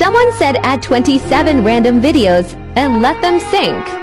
Someone said add 27 random videos and let them sync.